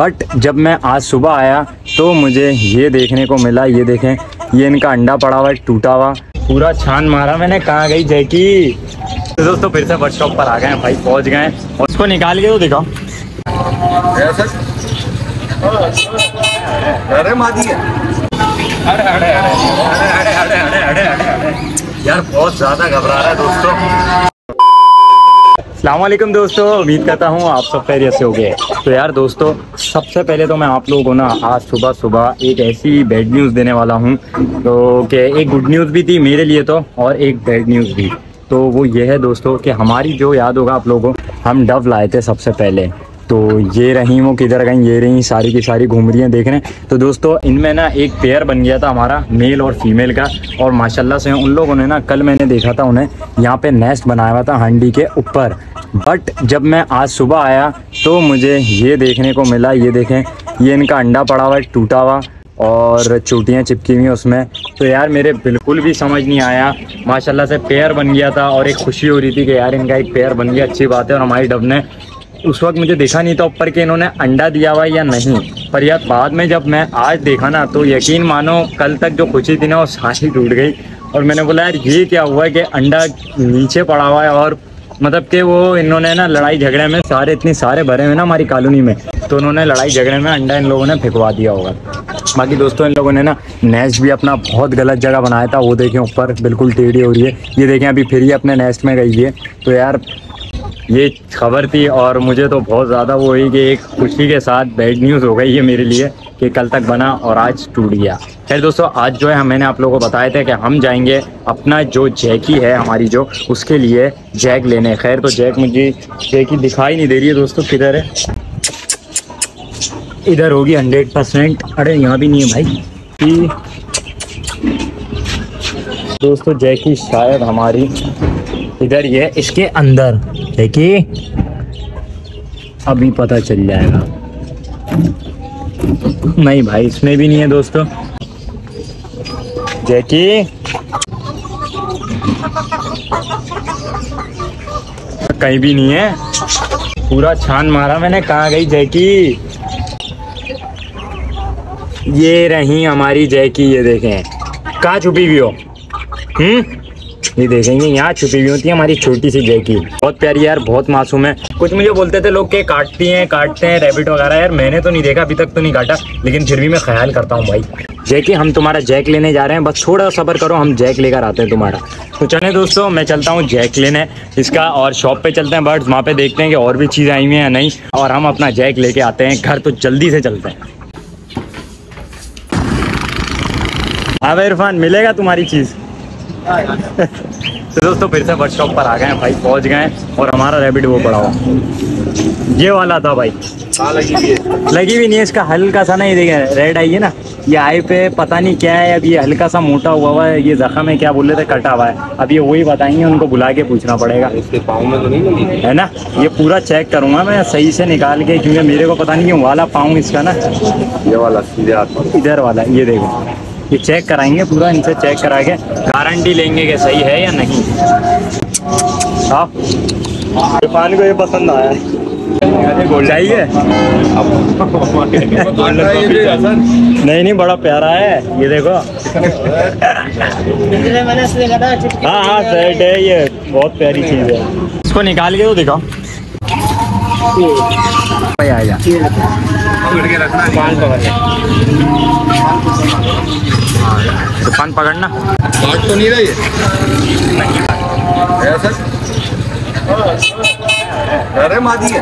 But जब मैं आज सुबह आया तो मुझे ये देखने को मिला ये देखें ये इनका अंडा पड़ा हुआ टूटा हुआ पूरा छान मारा। मैंने कहा गई जैकी। तो दोस्तों फिर से वर्कशॉप पर आ गए हैं भाई पहुँच गए हैं। और उसको निकाल के तो दिखाओ। अरे अरे अरे अरे अरे अरे अरे अरे। यार बहुत ज़्यादा घबरा रहा है दोस्तों। अलैक्म दोस्तों। उम्मीद करता हूँ आप सब खैरियत से हो गए तो यार, दोस्तों, सबसे पहले तो मैं आप लोगों को ना आज सुबह सुबह एक ऐसी बैड न्यूज़ देने वाला हूँ तो कि एक गुड न्यूज़ भी थी मेरे लिए तो और एक बैड न्यूज़ भी। तो वो ये है, दोस्तों, कि हमारी जो याद होगा आप लोगों को, हम डव लाए थे सबसे पहले। तो ये रही, वो किधर गई ये रही, सारी की सारी घूम रही हैं देख रहे हैं। तो दोस्तों, इनमें ना एक पेयर बन गया था हमारा मेल और फीमेल का, और माशाल्लाह से उन लोगों ने ना, कल मैंने देखा था उन्हें, यहाँ पे नेस्ट बनाया हुआ था हांडी के ऊपर। बट जब मैं आज सुबह आया तो मुझे ये देखने को मिला, ये देखें, ये इनका अंडा पड़ा हुआ है, टूटा हुआ, और चोटियाँ चिपकी हुई उसमें। तो यार, मेरे बिल्कुल भी समझ नहीं आया। माशाल्लाह से पेयर बन गया था, और एक खुशी हो रही थी कि यार, इनका एक पेयर बन गया, अच्छी बात है, और हमारी डब ने उस वक्त मुझे देखा नहीं था ऊपर के इन्होंने अंडा दिया हुआ या नहीं। पर यार, बाद में जब मैं आज देखा ना तो यकीन मानो, कल तक जो खुशी थी ना, वो सारी टूट गई। और मैंने बोला, यार, ये क्या हुआ है कि अंडा नीचे पड़ा हुआ है और मतलब कि वो इन्होंने ना लड़ाई झगड़े में सारे, इतने सारे भरे हुए ना हमारी कॉलोनी में तो उन्होंने लड़ाई झगड़े में अंडा इन लोगों ने फेंकवा दिया होगा। बाकी दोस्तों, इन लोगों ने ना नेस्ट भी अपना बहुत गलत जगह बनाया था, वो देखें ऊपर, बिल्कुल टेढ़ी हो रही है। ये देखें, अभी फिर ही अपने नेस्ट में गई है। तो यार, ये खबर थी और मुझे तो बहुत ज़्यादा वो हुई कि एक खुशी के साथ बैड न्यूज़ हो गई है मेरे लिए। कि कल तक बना और आज टूट गया। खैर दोस्तों, आज जो है मैंने आप लोगों को बताया था कि हम जाएँगे अपना जो जैकी है, हमारी जो, उसके लिए जैक लेने। खैर तो जैक मुझे जैकी दिखाई नहीं दे रही है दोस्तों, किधर है? इधर होगी हंड्रेड परसेंट। अरे, यहाँ भी नहीं है भाई। दोस्तों, जैकी शायद हमारी इधर ये इसके अंदर। देखिए अभी पता चल जाएगा। नहीं भाई, इसमें भी नहीं है दोस्तों। जैकी? कहीं भी नहीं है। पूरा छान मारा मैंने, कहा गई जैकी? ये रही हमारी जैकी, ये देखें। कहाँ छुपी हुई हो? हम्म? ये देखेंगे। यहाँ छुपी हुई होती है हमारी छोटी सी जैकी बहुत प्यारी यार, बहुत मासूम है। कुछ मुझे बोलते थे लोग के काटती हैं, काटते हैं रेबिट वगैरह। यार मैंने तो नहीं देखा, अभी तक तो नहीं काटा, लेकिन फिर भी मैं ख्याल करता हूँ भाई। जैकी हम तुम्हारा जैक लेने जा रहे हैं। बस थोड़ा सबर करो, हम जैक लेकर आते हैं तुम्हारा। तो चले दोस्तों, मैं चलता हूँ जैक लेने। इसका और शॉप पे चलते हैं बर्ड्स वहाँ पे देखते हैं कि और भी चीज़ें आई हुई हैं या नहीं। और हम अपना जैक लेके आते हैं। घर तो जल्दी से चलते हैं। हाँ भाई इरफान मिलेगा तुम्हारी चीज़। तो दोस्तों फिर से वर्कशॉप पर आ गए हैं भाई पहुँच गए हैं और हमारा रैबिट वो पड़ा हुआ। ये वाला था भाई। हाँ लगी है। लगी भी नहीं है इसका हल्का सा ना ये देखें रेड आई है ना ये आई पे पता नहीं क्या है अब ये हल्का सा मोटा हुआ हुआ है ये जख्म है क्या बोल रहे थे कटा हुआ है। अब ये वही बताएँगे उनको बुला के पूछना पड़ेगा। इसके पाँव में तो नहीं लगी है ना? ये पूरा चेक करूँगा मैं सही से निकाल के क्योंकि मेरे को पता नहीं क्यों वाला पाऊँ इसका ना। ये वाला सीधे इधर वाला ये देखो। ये चेक कराएँगे पूरा इनसे चेक करा के गारंटी लेंगे कि सही है या नहीं। हाँ। इरफान को ये पसंद आया। चाहिए? नहीं नहीं बड़ा प्यारा है। ये देखो। हाँ हाँ सेट है ये बहुत प्यारी चीज़ है। इसको निकाल के तो दिखाओ। आएगा तूफ़ान पकड़ना। काट तो नहीं रही है। सर? अरे मादी है।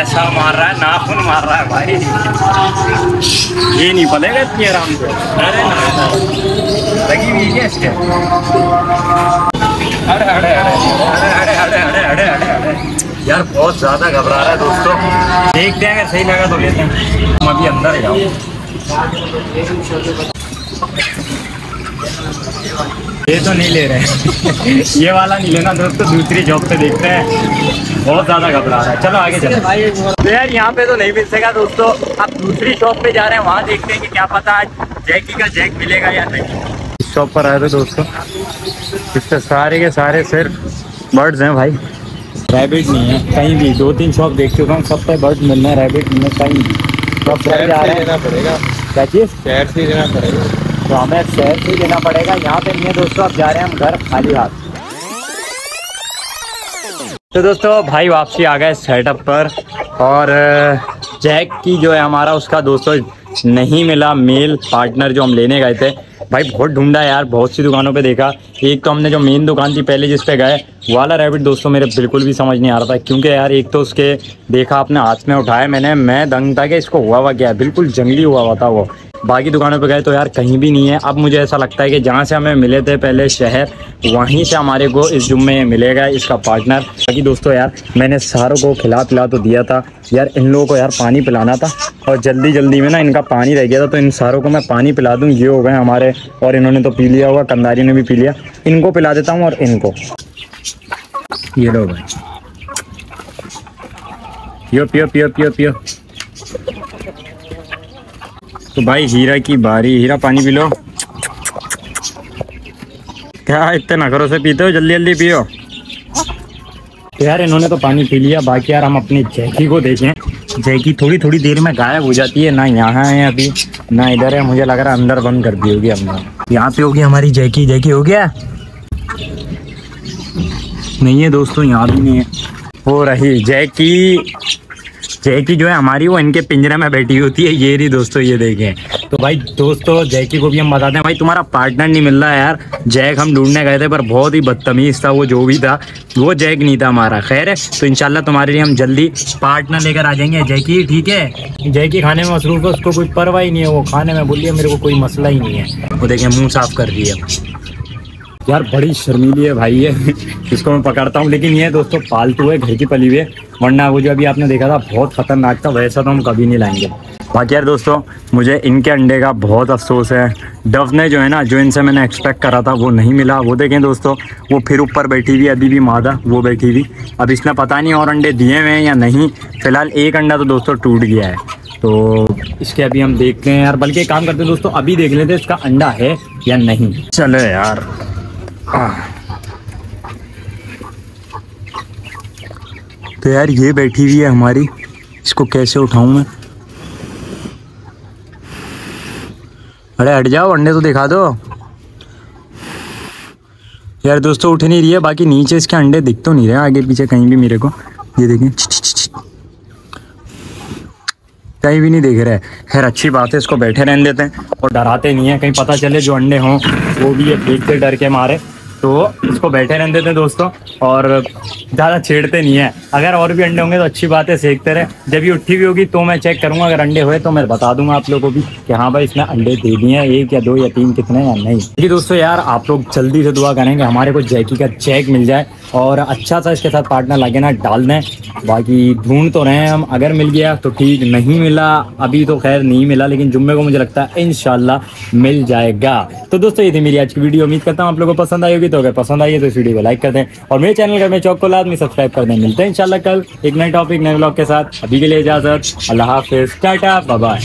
ऐसा मार रहा है नाखून मार रहा है भाई। ये नहीं पलेगा इतनी आराम से। अरे। लगी हुई है इसके। अरे अरे अरे अरे अरे अरे अरे अरे अरे। यार, बहुत ज़्यादा घबरा रहा है दोस्तों। देखते हैं, अगर सही लगा तो लेते हैं। अभी अंदर जाओ ये तो नहीं ले रहे ये वाला नहीं लेना, दोस्तों दूसरी जॉब पे देखते हैं। बहुत ज़्यादा घबरा रहा है। चलो, आगे चलो। तो यार, यहाँ पे तो नहीं मिल सकेगा दोस्तों। अब दूसरी शॉप पे जा रहे हैं, वहाँ देखते हैं कि क्या पता आज जैकी का जैक मिलेगा या नहीं। इस शॉप पर आए थे, दोस्तों। इस पे सारे के सारे सिर्फ़ बर्ड्स हैं, भाई। रैबिट नहीं है कहीं भी दो तीन शॉप देख चुका हूँ सब पे बर्ड मिल रहे हैं रैबिट है कहीं तो रहे हैं। लेना पड़ेगा क्या चीज़ शहर से लेना पड़ेगा। तो हमें शहर से लेना पड़ेगा। यहाँ पे नहीं है दोस्तों अब जा रहे हैं हम घर खाली हाथ। तो दोस्तों भाई वापसी आ गए सेटअप पर और जैक की जो है हमारा उसका दोस्तों नहीं मिला मेल पार्टनर जो हम लेने गए थे भाई, बहुत ढूंढा यार, बहुत सी दुकानों पे देखा। एक तो हमने जो मेन दुकान थी, पहले जिस पे गए, वाला रैबिट दोस्तों मेरे बिल्कुल भी समझ नहीं आ रहा था, क्योंकि यार एक तो उसके देखा अपने हाथ में उठाया मैंने, मैं दंग था कि इसको हुआ हुआ क्या बिल्कुल जंगली हुआ हुआ था वो। बाकी दुकानों पे गए तो यार कहीं भी नहीं है। अब मुझे ऐसा लगता है कि जहाँ से हमें मिले थे पहले शहर, वहीं से हमारे को इस जुम्मे मिलेगा इसका पार्टनर बाकी दोस्तों यार, मैंने सारों को खिला पिला तो दिया था। यार इन लोगों को यार पानी पिलाना था और जल्दी जल्दी में ना इनका पानी रह गया था तो इन सारों को मैं पानी पिला दूँ। ये हो गए हमारे और इन्होंने तो पी लिया होगा, कंदारी ने भी पी लिया। इनको पिला देता हूँ और इनको। ये लो भाई। पियो पियो पियो पियो पियो। तो भाई हीरा की बारी, हीरा पानी पी लो। क्या इतने नखरों से पीते हो? जल्दी जल्दी पियो। तो यार इन्होंने तो पानी पी लिया, बाकी यार हम अपनी जैकी को देखें। जैकी थोड़ी थोड़ी देर में गायब हो जाती है, ना यहाँ है अभी, ना इधर है। मुझे लग रहा है अंदर बंद कर दी होगी हमने यहाँ पे होगी हमारी जैकी। जैकी, हो गया? नहीं है दोस्तों, यहाँ भी नहीं है। हो रही जैकी। जैकी जो है हमारी, वो इनके पिंजरे में बैठी होती है। ये रही दोस्तों, ये देखें। तो भाई, दोस्तों, जैकी को भी हम बताते हैं। भाई, तुम्हारा पार्टनर नहीं मिल रहा यार। जैक हम ढूँढने गए थे, पर बहुत ही बदतमीज था वो, जो भी था। वो जैक नहीं था हमारा, खैर है। तो इंशाल्लाह तुम्हारे लिए हम जल्दी पार्टनर लेकर आ जाएँगे। जैकी, ठीक है? जैकी खाने में मसरूफ है, उसको कोई परवाह ही नहीं है। वो खाने में बोलिए मेरे को कोई मसला ही नहीं है। वो देखें, मुँह साफ़ कर रही है। यार, बड़ी शर्मीली है भाई ये। इसको मैं पकड़ता हूँ, लेकिन ये दोस्तों पालतू है, घर की पली हुई है। वरना वो जो अभी आपने देखा था, बहुत खतरनाक था, वैसा तो हम कभी नहीं लाएँगे। बाकी यार दोस्तों, मुझे इनके अंडे का बहुत अफसोस है। डव ने जो है ना, जो इनसे मैंने एक्सपेक्ट करा था, वो नहीं मिला। वो देखें दोस्तों, वो फिर ऊपर बैठी हुई अभी भी मादा, वो बैठी हुई। अब इसने पता नहीं और अंडे दिए हुए हैं या नहीं। फ़िलहाल एक अंडा तो दोस्तों टूट गया है। तो इसके अभी हम देखते हैं यार, बल्कि काम करते हैं दोस्तों, अभी देख लेते हैं इसका अंडा है या नहीं। चलो यार। तो यार ये बैठी हुई है हमारी। इसको कैसे उठाऊं मैं? अरे हट जाओ, अंडे तो दिखा दो। यार दोस्तों उठ नहीं रही है, बाकी नीचे इसके अंडे दिख तो नहीं रहे आगे पीछे कहीं भी मेरे को। ये देखें। कहीं भी नहीं देख रहे। खैर अच्छी बात है, इसको बैठे रहने देते हैं। और डराते नहीं है, कहीं पता चले जो अंडे हों, वो भी ये देखते डर के मारे। तो इसको बैठे रहने देते हैं दोस्तों, और ज़्यादा छेड़ते नहीं है। अगर और भी अंडे होंगे तो अच्छी बात है सेकते रहे। जब ये उठी हुई होगी तो मैं चेक करूँगा, अगर अंडे हुए तो मैं बता दूँगा आप लोगों को भी कि हाँ भाई इसने अंडे दे दिए हैं, एक या दो या तीन कितने या नहीं। जी दोस्तों यार, आप लोग जल्दी से दुआ करेंगे, हमारे को जैकी का चेक मिल जाए, और अच्छा सा इसके साथ पार्टनर लगे ना डाल दें। बाकी ढूंढ तो रहे हैं हम, अगर मिल गया तो ठीक, नहीं मिला, अभी तो खैर नहीं मिला, लेकिन जुम्मे को मुझे लगता है इनशाला मिल जाएगा। तो दोस्तों, ये थी मेरी आज की वीडियो, उम्मीद करता हूँ आप लोगों को पसंद आई होगी तो अगर पसंद आई है तो इस वीडियो को लाइक कर दें और मेरे चैनल का मैं चौक को लाद में सब्सक्राइब कर दें। मिलते हैं इंशाल्लाह कल एक नए टॉपिक, नए ब्लॉग के साथ। अभी के लिए इजाज़त, अल्लाह हाफिज। Tata bye